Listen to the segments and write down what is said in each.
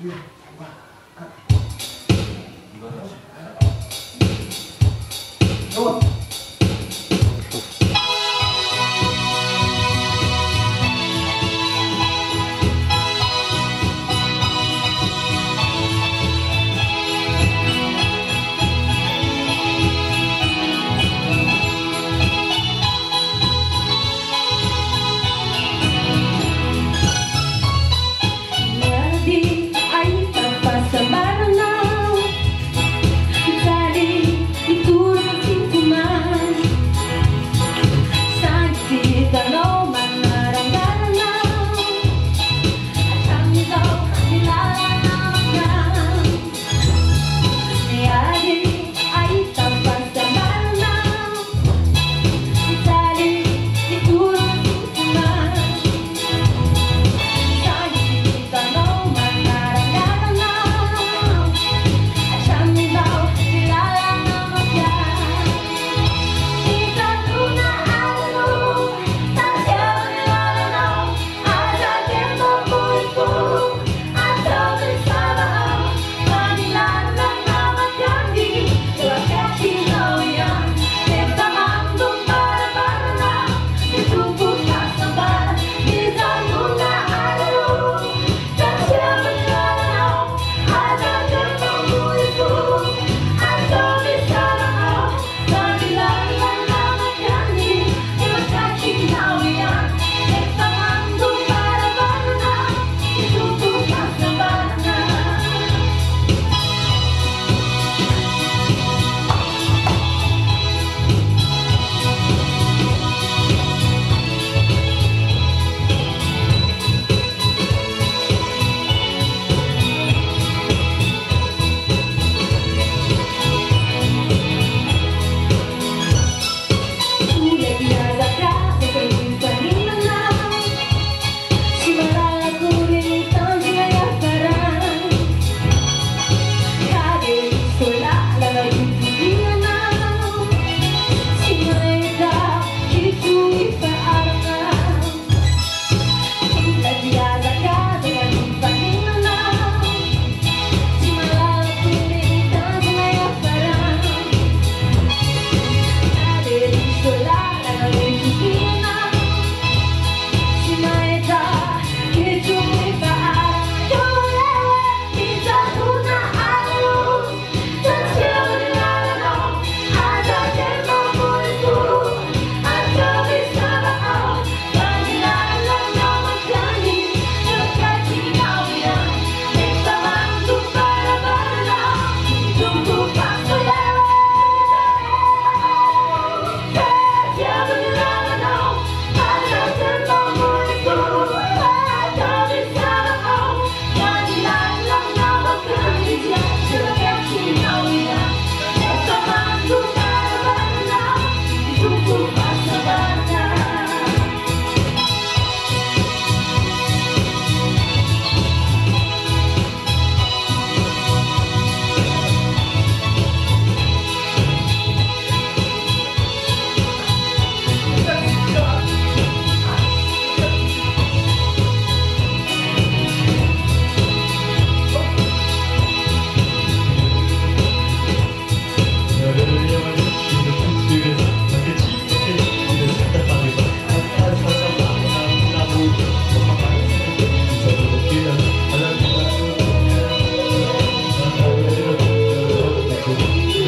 找一找，又和我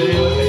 Yeah.